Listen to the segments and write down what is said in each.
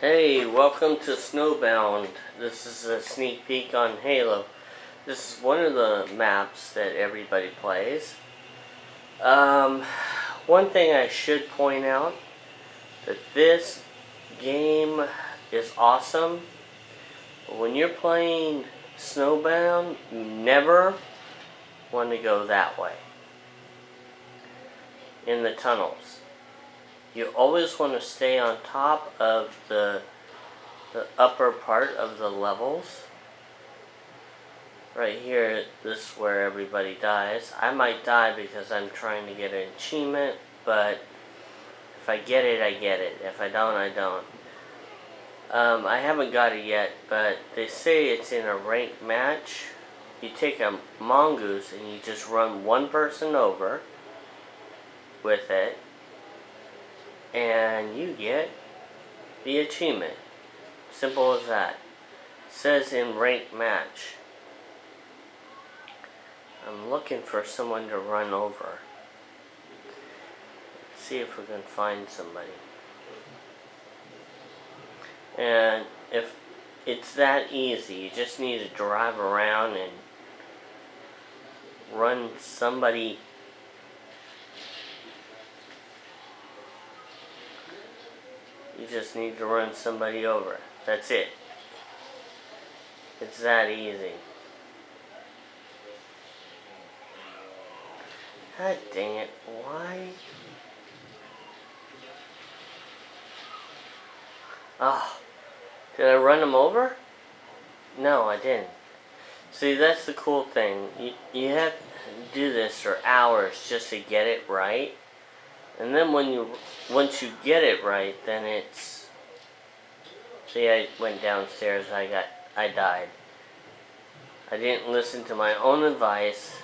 Hey, welcome to Snowbound. This is a sneak peek on Halo. This is one of the maps that everybody plays. Um, one thing I should point out that this game is awesome. When you're playing Snowbound, you never want to go that way in the tunnels you always want to stay on top of the, the upper part of the levels. Right here, this is where everybody dies. I might die because I'm trying to get an achievement, but if I get it, I get it. If I don't, I don't. Um, I haven't got it yet, but they say it's in a ranked match. You take a mongoose and you just run one person over with it and you get the achievement. Simple as that. Says in rank match. I'm looking for someone to run over. Let's see if we can find somebody. And if it's that easy, you just need to drive around and run somebody You just need to run somebody over. That's it. It's that easy. God dang it. Why? Oh. Did I run them over? No, I didn't. See, that's the cool thing. You, you have to do this for hours just to get it right. And then when you, once you get it right, then it's, see I went downstairs, I got, I died. I didn't listen to my own advice,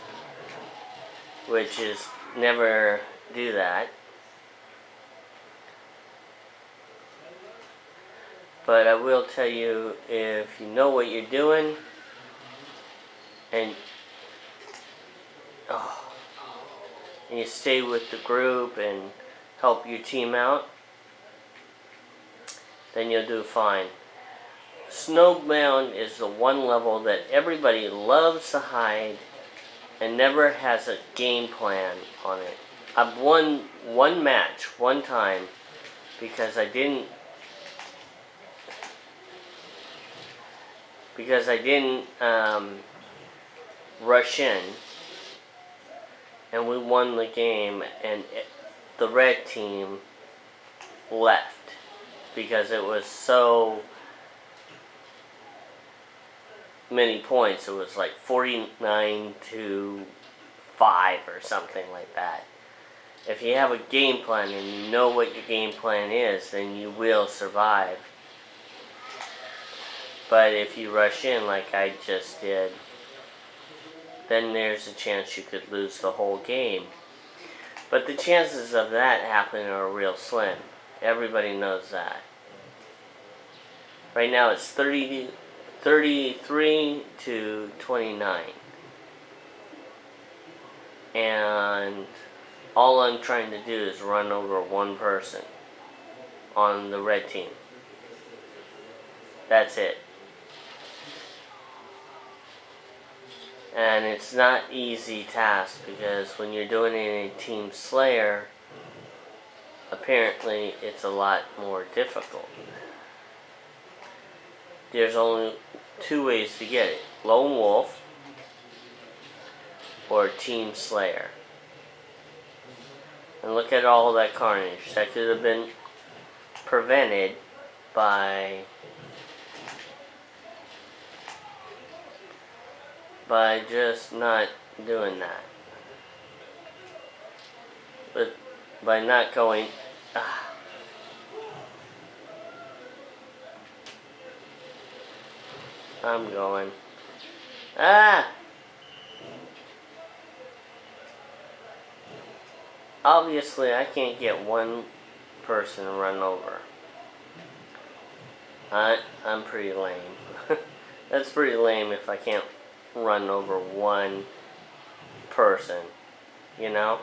which is never do that. But I will tell you, if you know what you're doing, and, oh, and you stay with the group and help your team out, then you'll do fine. Snowbound is the one level that everybody loves to hide and never has a game plan on it. I've won one match one time because I didn't because I didn't um, rush in and we won the game, and it, the red team left because it was so many points. It was like 49 to 5 or something like that. If you have a game plan and you know what your game plan is, then you will survive. But if you rush in like I just did, then there's a chance you could lose the whole game. But the chances of that happening are real slim. Everybody knows that. Right now it's 30, 33 to 29. And all I'm trying to do is run over one person on the red team. That's it. And it's not easy task because when you're doing it in a team slayer, apparently it's a lot more difficult. There's only two ways to get it. Lone Wolf or Team Slayer. And look at all that carnage. That could have been prevented by by just not doing that. But by not going, ah. I'm going. Ah! Obviously, I can't get one person run over. I, I'm pretty lame. That's pretty lame if I can't run over one person, you know?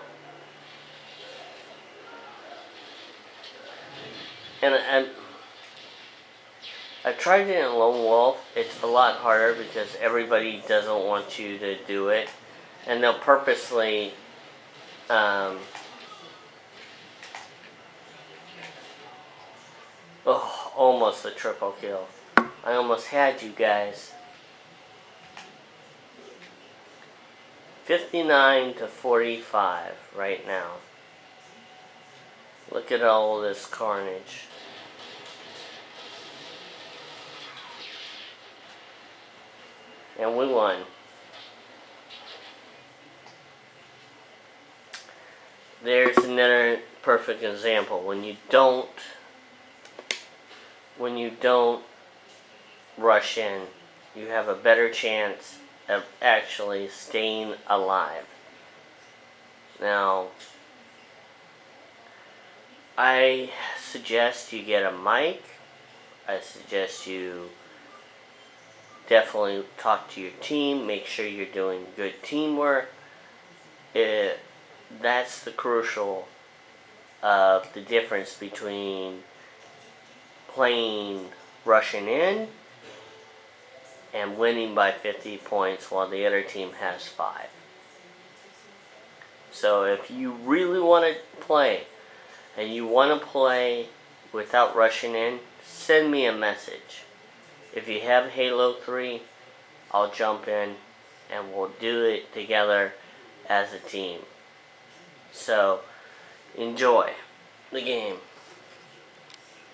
And, I tried it in Lone Wolf. It's a lot harder because everybody doesn't want you to do it, and they'll purposely. Um, oh, almost a triple kill. I almost had you guys. 59 to 45 right now. Look at all this carnage. And we won. There's another perfect example. When you don't when you don't rush in, you have a better chance of actually staying alive. Now, I suggest you get a mic. I suggest you definitely talk to your team. Make sure you're doing good teamwork. It, that's the crucial of the difference between playing rushing in and winning by 50 points while the other team has 5. So if you really want to play and you want to play without rushing in, send me a message. If you have Halo 3, I'll jump in and we'll do it together as a team. So enjoy the game.